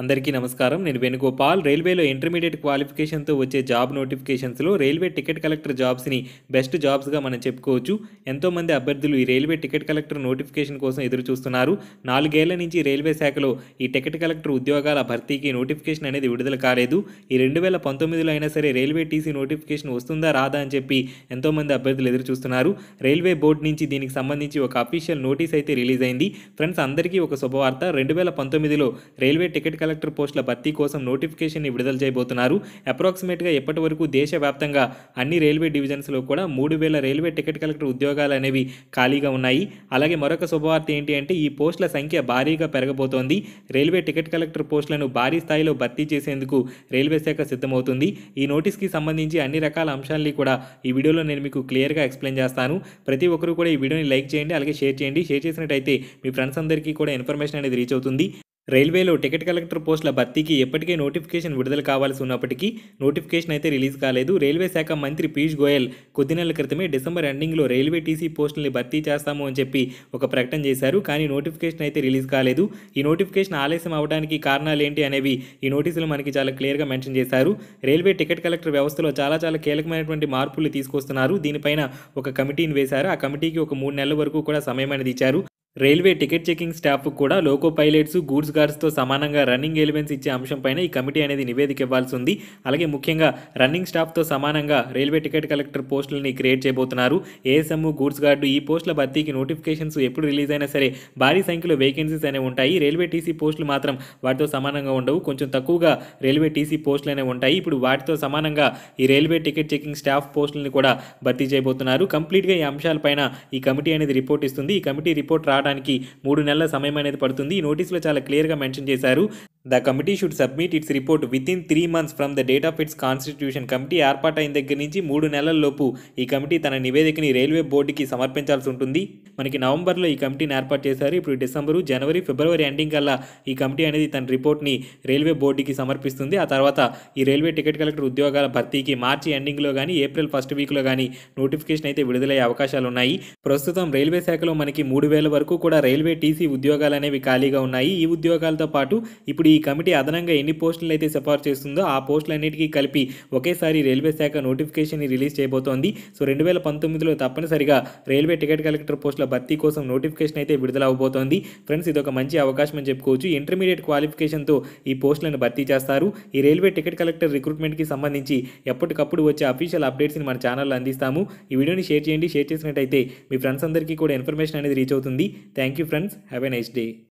అందరికీ నమస్కారం. నేను వేణుగోపాల్. రైల్వేలో ఇంటర్మీడియట్ క్వాలిఫికేషన్తో వచ్చే జాబ్ నోటిఫికేషన్స్లో రైల్వే టికెట్ కలెక్టర్ జాబ్స్ని బెస్ట్ జాబ్స్గా మనం చెప్పుకోవచ్చు. ఎంతోమంది అభ్యర్థులు ఈ రైల్వే టికెట్ కలెక్టర్ నోటిఫికేషన్ కోసం ఎదురు చూస్తున్నారు నాలుగేళ్ళ నుంచి రైల్వే శాఖలో ఈ టికెట్ కలెక్టర్ ఉద్యోగాల భర్తీకి నోటిఫికేషన్ అనేది విడుదల కాలేదు. ఈ రెండు వేల పంతొమ్మిదిలో అయినా సరే రైల్వే టీసీ నోటిఫికేషన్ వస్తుందా రాదా అని చెప్పి ఎంతోమంది అభ్యర్థులు ఎదురు చూస్తున్నారు రైల్వే బోర్డు నుంచి దీనికి సంబంధించి ఒక అఫీషియల్ నోటీస్ అయితే రిలీజ్ అయింది. ఫ్రెండ్స్ అందరికీ ఒక శుభవార్త. రెండు వేల పంతొమ్మిదిలో రైల్వే టికెట్ కలెక్టర్ పోస్టుల భర్తీ కోసం నోటిఫికేషన్ని విడుదల చేయబోతున్నారు. అప్రాక్సిమేట్గా ఎప్పటి వరకు దేశవ్యాప్తంగా అన్ని రైల్వే డివిజన్స్లో కూడా మూడు వేల రైల్వే టికెట్ కలెక్టర్ ఉద్యోగాలు అనేవి ఖాళీగా ఉన్నాయి. అలాగే మరొక శుభవార్త ఏంటి అంటే ఈ పోస్టుల సంఖ్య భారీగా పెరగబోతోంది. రైల్వే టికెట్ కలెక్టర్ పోస్టులను భారీ స్థాయిలో భర్తీ చేసేందుకు రైల్వే శాఖ సిద్ధమవుతుంది. ఈ నోటీస్కి సంబంధించి అన్ని రకాల అంశాలని కూడా ఈ వీడియోలో నేను మీకు క్లియర్గా ఎక్స్ప్లెయిన్ చేస్తాను. ప్రతి ఒక్కరు కూడా ఈ వీడియోని లైక్ చేయండి అలాగే షేర్ చేయండి. షేర్ చేసినట్టయితే మీ ఫ్రెండ్స్ అందరికీ కూడా ఇన్ఫర్మేషన్ అనేది రీచ్ అవుతుంది. రైల్వేలో టికెట్ కలెక్టర్ పోస్టుల భర్తీకి ఎప్పటికే నోటిఫికేషన్ విడుదల కావాల్సి ఉన్నప్పటికీ నోటిఫికేషన్ అయితే రిలీజ్ కాలేదు. రైల్వే శాఖ మంత్రి పీయూష్ గోయల్ కొద్ది నెలల క్రితమే డిసెంబర్ ఎండింగ్లో రైల్వే టీసీ పోస్టుల్ని భర్తీ చేస్తాము అని చెప్పి ఒక ప్రకటన చేశారు. కానీ నోటిఫికేషన్ అయితే రిలీజ్ కాలేదు. ఈ నోటిఫికేషన్ ఆలస్యం అవడానికి కారణాలు ఏంటి అనేవి ఈ నోటీసులు మనకి చాలా క్లియర్గా మెన్షన్ చేశారు. రైల్వే టికెట్ కలెక్టర్ వ్యవస్థలో చాలా చాలా కీలకమైనటువంటి మార్పులు తీసుకొస్తున్నారు. దీనిపైన ఒక కమిటీని వేశారు. ఆ కమిటీకి ఒక మూడు నెలల వరకు కూడా సమయం అనేది ఇచ్చారు. రైల్వే టికెట్ చెకింగ్ స్టాఫ్ కూడా లోకో పైలట్స్ గూడ్స్ గార్డ్స్తో సమానంగా రన్నింగ్ ఎలిమెంట్స్ ఇచ్చే అంశంపైన ఈ కమిటీ అనేది నివేదిక ఇవ్వాల్సి ఉంది. అలాగే ముఖ్యంగా రన్నింగ్ స్టాఫ్తో సమానంగా రైల్వే టికెట్ కలెక్టర్ పోస్టులని క్రియేట్ చేయబోతున్నారు. ఏఎస్ఎం గూడ్స్ గార్డు ఈ పోస్టుల భర్తీకి నోటిఫికేషన్స్ ఎప్పుడు రిలీజ్ అయినా సరే భారీ సంఖ్యలో వేకెన్సీస్ అనేవి ఉంటాయి. రైల్వే టీసీ పోస్టులు మాత్రం వాటితో సమానంగా ఉండవు. కొంచెం తక్కువగా రైల్వే టీసీ పోస్టులు అనేవి ఉంటాయి. ఇప్పుడు వాటితో సమానంగా ఈ రైల్వే టికెట్ చెకింగ్ స్టాఫ్ పోస్టులని కూడా భర్తీ చేయబోతున్నారు. కంప్లీట్గా ఈ అంశాలపైన ఈ కమిటీ అనేది రిపోర్ట్ ఇస్తుంది. ఈ కమిటీ రిపోర్ట్ రావడం రావడానికి మూడు నెలల సమయం అనేది పడుతుంది. ఈ నోటీసులో చాలా క్లియర్గా మెన్షన్ చేశారు. The committee should submit its report within three months from the date of its constitution committee ఏర్పాటైన దగ్గర నుంచి మూడు నెలల్లోపు ఈ కమిటీ తన నివేదికని రైల్వే బోర్డుకి సమర్పించాల్సి ఉంటుంది. మనకి నవంబర్లో ఈ కమిటీని ఏర్పాటు చేశారు. ఇప్పుడు డిసెంబరు జనవరి ఫిబ్రవరి ఎండింగ్ కల్లా ఈ కమిటీ అనేది తన రిపోర్ట్ని రైల్వే బోర్డుకి సమర్పిస్తుంది. ఆ తర్వాత ఈ రైల్వే టికెట్ కలెక్టర్ ఉద్యోగాల భర్తీకి మార్చి ఎండింగ్లో కానీ ఏప్రిల్ ఫస్ట్ వీక్లో కానీ నోటిఫికేషన్ అయితే విడుదలయ్యే అవకాశాలు ఉన్నాయి. ప్రస్తుతం రైల్వే శాఖలో మనకి మూడు వేల వరకు కూడా రైల్వే టీసీ ఉద్యోగాలు అనేవి ఖాళీగా ఉన్నాయి. ఈ ఉద్యోగాలతో పాటు ఇప్పుడు ఈ ఈ కమిటీ అదనంగా ఎన్ని పోస్టులు అయితే సిఫార్సు చేస్తుందో ఆ పోస్టులన్నిటికీ కలిపి ఒకేసారి రైల్వే శాఖ నోటిఫికేషన్ రిలీజ్ చేయబోతోంది. సో రెండు వేల పంతొమ్మిదిలో తప్పనిసరిగా రైల్వే టికెట్ కలెక్టర్ పోస్టుల భర్తీ కోసం నోటిఫికేషన్ అయితే విడుదల అవబోతోంది ఫ్రెండ్స్ ఇది ఒక మంచి అవకాశం అని చెప్పుకోవచ్చు. ఇంటర్మీడియట్ క్వాలిఫికేషన్తో ఈ పోస్టులను భర్తీ చేస్తారు. ఈ రైల్వే టికెట్ కలెక్టర్ రిక్రూట్మెంట్కి సంబంధించి ఎప్పటికప్పుడు వచ్చే అఫీషియల్ అప్డేట్స్ని మన ఛానల్లో అందిస్తాము. ఈ వీడియోని షేర్ చేయండి. షేర్ చేసినట్టయితే మీ ఫ్రెండ్స్ అందరికీ కూడా ఇన్ఫర్మేషన్ అనేది రీచ్ అవుతుంది. Thank you friends. Have a nice day.